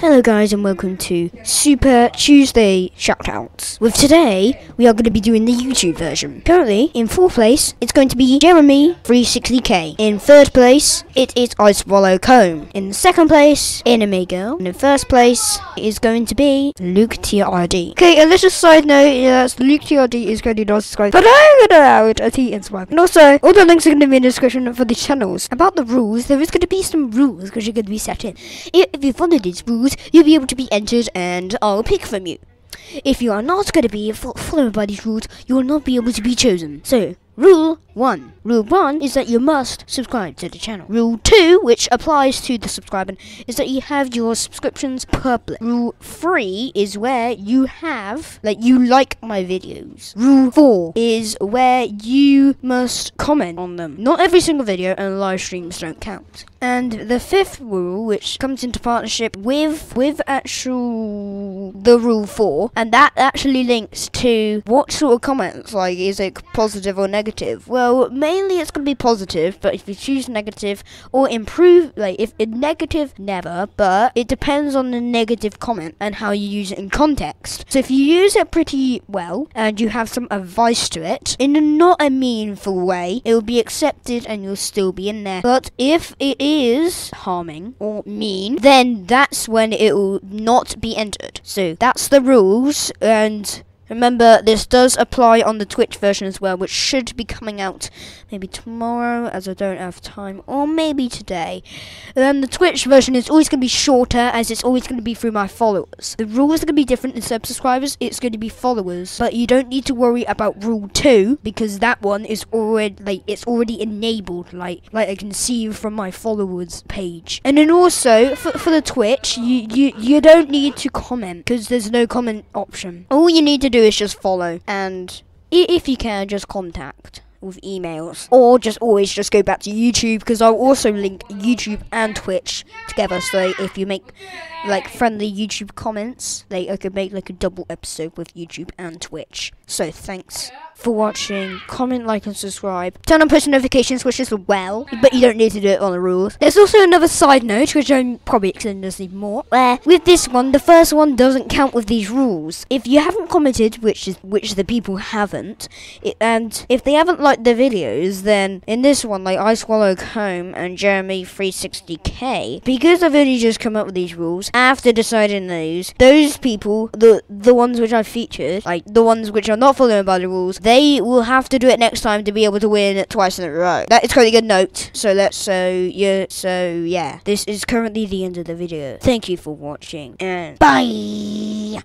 Hello guys and welcome to Super Tuesday Shoutouts. With today, we are going to be doing the YouTube version. Currently, in fourth place, it's going to be Jeremy 360k. In third place, it is Icewallow Come. In second place, Anime Girl. And in first place, it is going to be Luke TRD. Okay, a little side note, yes, Luke TRD is going to not subscribe, but I'm going to allow it as he subscribe. And also, all the links are going to be in the description for the channels. About the rules, there is going to be some rules because you're going to be set in. If you follow these rules, you'll be able to be entered and I'll pick from you. If you are not going to be fo- followed by these rules, you will not be able to be chosen. So, rule 1. Rule 1 is that you must subscribe to the channel. Rule 2, which applies to the subscriber, is that you have your subscriptions public. Rule 3 is where you have, like, you like my videos. Rule 4 is where you must comment on them. Not every single video and live streams don't count. And the fifth rule, which comes into partnership with with actual the rule four, and that actually links to what sort of comments, like is it positive or negative? Well, mainly it's gonna be positive, but if you choose negative or improve, like if negative, never, but it depends on the negative comment and how you use it in context. So if you use it pretty well and you have some advice to it in a not a meaningful way, it will be accepted and you'll still be in there. But if it is harming or mean, then that's when it will not be entered. So that's the rules and Remember, this does apply on the Twitch version as well, which should be coming out maybe tomorrow, as I don't have time, or maybe today. Then the Twitch version is always going to be shorter, as it's always going to be through my followers. The rules are going to be different instead of subscribers, it's going to be followers. But you don't need to worry about rule 2, because that one is already, like, it's already enabled, like, like I can see from my followers page. And then also, for, for the Twitch, you, you, you don't need to comment, because there's no comment option. All you need to do is just follow. And if you can just contact with emails. Or just always just go back to YouTube because I'll also link YouTube and Twitch together so if you make like friendly YouTube comments like I could make like a double episode with YouTube and Twitch. So thanks for watching. Comment like and subscribe. Turn on push notifications which as well but you don't need to do it on the rules. There's also another side note which I'm probably extending this even more where with this one the first one doesn't count with these rules. If you haven't commented which is which the people haven't it, and if they haven't liked the videos then in this one like Icewallow Come and Jeremy 360k because I've only just come up with these rules after deciding those those people the the ones which I've featured like the ones which are not following by the rules they will have to do it next time to be able to win twice in a row. That is quite a good note so let's so yeah so yeah. This is currently the end of the video. Thank you for watching and bye